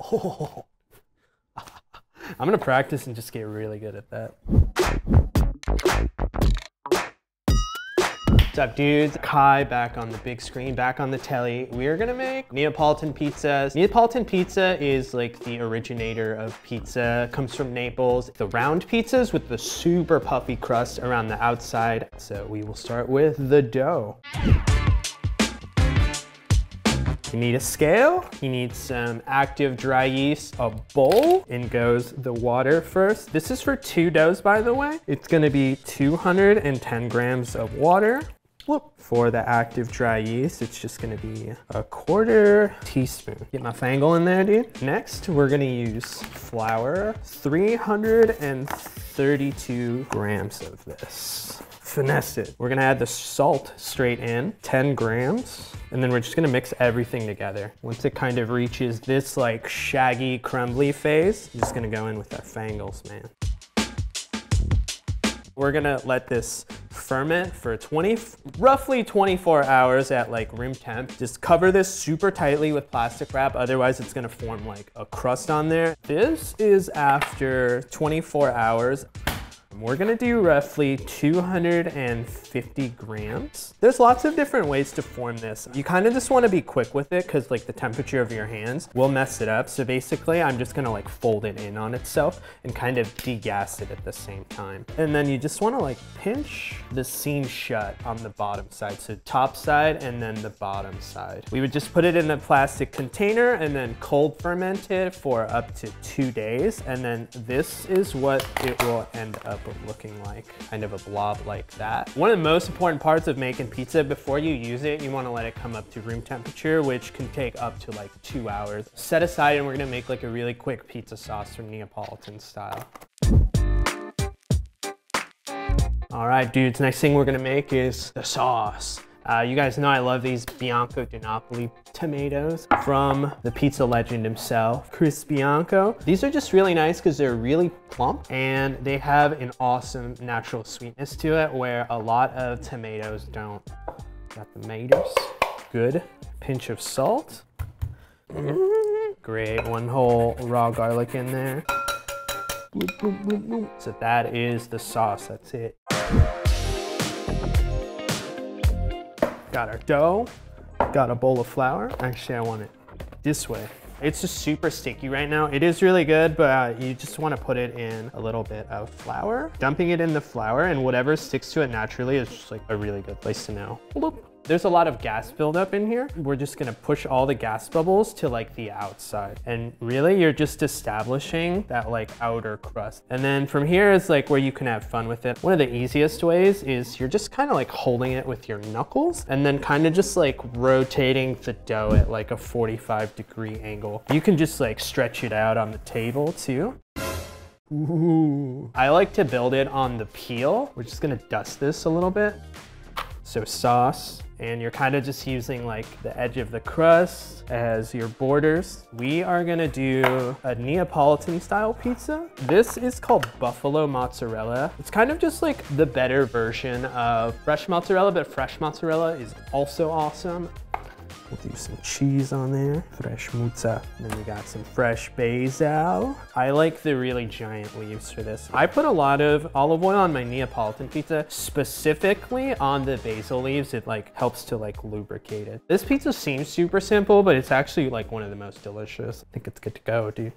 Oh. I'm gonna practice and just get really good at that. What's up dudes? Kai back on the big screen, back on the telly. We're gonna make Neapolitan pizzas. Neapolitan pizza is like the originator of pizza, comes from Naples. The round pizzas with the super puffy crust around the outside. So we will start with the dough. You need a scale, you need some active dry yeast, a bowl, in goes the water first. This is for two doughs, by the way. It's gonna be 210 grams of water. Whoop. For the active dry yeast, it's just gonna be a quarter teaspoon. Get my fangle in there, dude. Next, we're gonna use flour, 332 grams of this finesse it. We're gonna add the salt straight in, 10 grams, and then we're just gonna mix everything together. Once it kind of reaches this like shaggy, crumbly phase, I'm just gonna go in with our fangles, man. We're gonna let this ferment for 20, roughly 24 hours at like room temp. Just cover this super tightly with plastic wrap, otherwise it's gonna form like a crust on there. This is after 24 hours. We're gonna do roughly 250 grams. There's lots of different ways to form this. You kind of just wanna be quick with it because like the temperature of your hands will mess it up. So basically I'm just gonna like fold it in on itself and kind of degas it at the same time. And then you just wanna like pinch the seam shut on the bottom side. So top side and then the bottom side. We would just put it in a plastic container and then cold ferment it for up to two days. And then this is what it will end up looking like, kind of a blob like that. One of the most important parts of making pizza, before you use it, you wanna let it come up to room temperature, which can take up to like two hours. Set aside and we're gonna make like a really quick pizza sauce from Neapolitan style. All right, dudes, next thing we're gonna make is the sauce. Uh, you guys know I love these Bianco di Napoli tomatoes from the pizza legend himself, Chris Bianco. These are just really nice because they're really plump and they have an awesome natural sweetness to it where a lot of tomatoes don't. Got the tomatoes, good. Pinch of salt. Great, one whole raw garlic in there. So that is the sauce, that's it. Got our dough, got a bowl of flour. Actually, I want it this way. It's just super sticky right now. It is really good, but uh, you just wanna put it in a little bit of flour. Dumping it in the flour and whatever sticks to it naturally is just like a really good place to know. Bloop. There's a lot of gas buildup in here. We're just gonna push all the gas bubbles to like the outside. And really you're just establishing that like outer crust. And then from here is like where you can have fun with it. One of the easiest ways is you're just kind of like holding it with your knuckles and then kind of just like rotating the dough at like a 45 degree angle. You can just like stretch it out on the table too. Ooh. I like to build it on the peel. We're just gonna dust this a little bit. So sauce, and you're kind of just using like the edge of the crust as your borders. We are gonna do a Neapolitan style pizza. This is called buffalo mozzarella. It's kind of just like the better version of fresh mozzarella, but fresh mozzarella is also awesome. We'll do some cheese on there, fresh mozza. Then we got some fresh basil. I like the really giant leaves for this. I put a lot of olive oil on my Neapolitan pizza, specifically on the basil leaves. It like helps to like lubricate it. This pizza seems super simple, but it's actually like one of the most delicious. I think it's good to go, dude.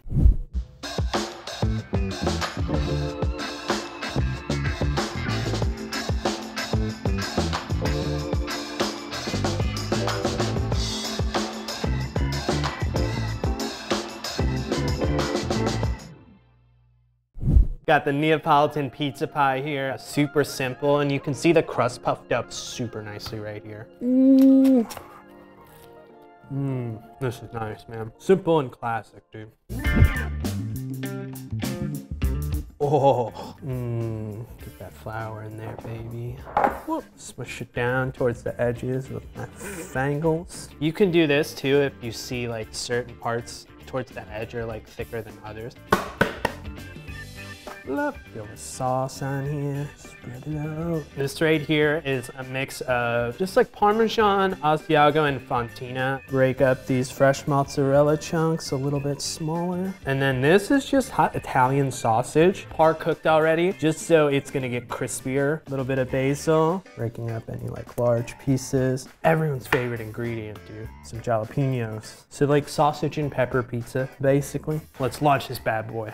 Got the Neapolitan pizza pie here, uh, super simple, and you can see the crust puffed up super nicely right here. Ooh. Mmm, this is nice, man. Simple and classic, dude. Oh, mmm, get that flour in there, baby. Whoop. Smush it down towards the edges with my fangles. You can do this too if you see like certain parts towards the edge are like thicker than others. Love. Feel the sauce on here. Spread it out. This right here is a mix of just like Parmesan, Asiago, and Fontina. Break up these fresh mozzarella chunks a little bit smaller. And then this is just hot Italian sausage, par cooked already, just so it's gonna get crispier. A little bit of basil, breaking up any like large pieces. Everyone's favorite ingredient, dude. Some jalapenos. So like sausage and pepper pizza, basically. Let's launch this bad boy.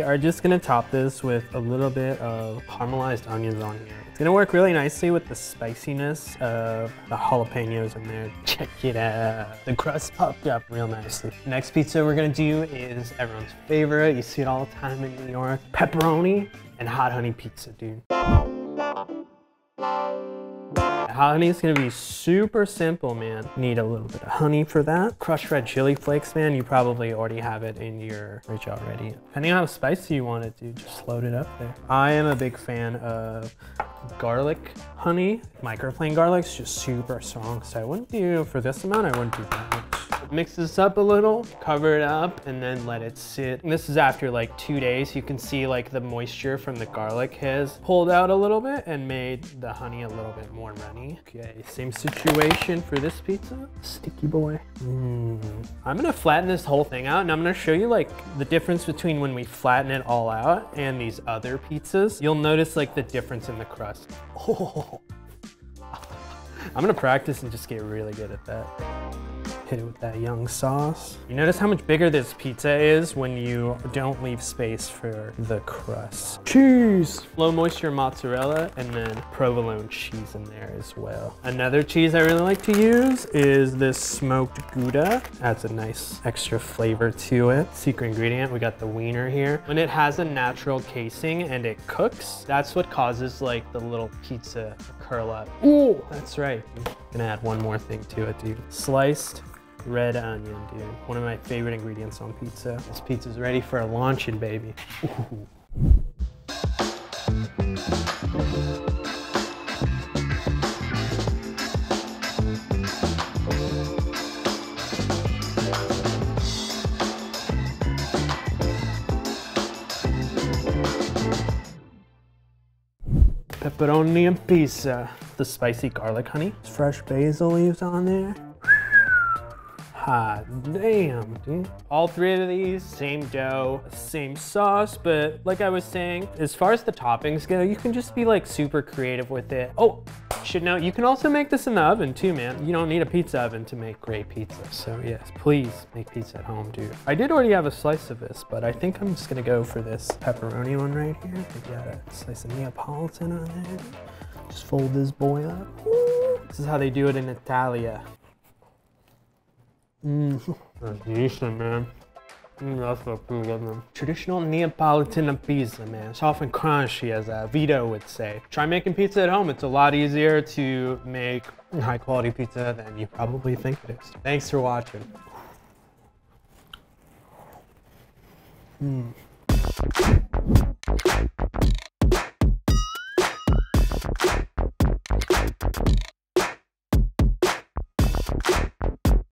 We are just gonna top this with a little bit of caramelized onions on here. It's gonna work really nicely with the spiciness of the jalapenos in there. Check it out. The crust popped up real nicely. Next pizza we're gonna do is everyone's favorite. You see it all the time in New York. Pepperoni and hot honey pizza, dude. Honey is gonna be super simple, man. Need a little bit of honey for that. Crushed red chili flakes, man. You probably already have it in your fridge already. Depending on how spicy you want it, dude, just load it up there. I am a big fan of garlic honey. Microplane garlic's just super strong, so I wouldn't do, for this amount, I wouldn't do that. Mix this up a little, cover it up, and then let it sit. And this is after like two days. You can see like the moisture from the garlic has pulled out a little bit and made the honey a little bit more runny. Okay, same situation for this pizza. Sticky boy. Mm. I'm gonna flatten this whole thing out and I'm gonna show you like the difference between when we flatten it all out and these other pizzas. You'll notice like the difference in the crust. Oh. I'm gonna practice and just get really good at that. Hit it with that young sauce. You notice how much bigger this pizza is when you don't leave space for the crust. Cheese! Low moisture mozzarella and then provolone cheese in there as well. Another cheese I really like to use is this smoked Gouda. Adds a nice extra flavor to it. Secret ingredient, we got the wiener here. When it has a natural casing and it cooks, that's what causes like the little pizza curl up. Ooh, that's right. I'm gonna add one more thing to it, dude. Sliced red onion, dude. One of my favorite ingredients on pizza. This pizza's ready for a launching, baby. Ooh. Pepperoni and pizza. The spicy garlic honey. Fresh basil leaves on there. Hot damn, dude. All three of these, same dough, same sauce, but like I was saying, as far as the toppings go, you can just be like super creative with it. Oh, should know, you can also make this in the oven too, man. You don't need a pizza oven to make great pizza. So yes, please make pizza at home, dude. I did already have a slice of this, but I think I'm just gonna go for this pepperoni one right here. We got a slice of Neapolitan on there. Just fold this boy up. This is how they do it in Italia. Mm. That's decent, man. Mm, that's a pretty good one. Traditional Neapolitan pizza, man. It's often crunchy, as uh, Vito would say. Try making pizza at home. It's a lot easier to make high quality pizza than you probably think it is. Thanks for watching. Mm.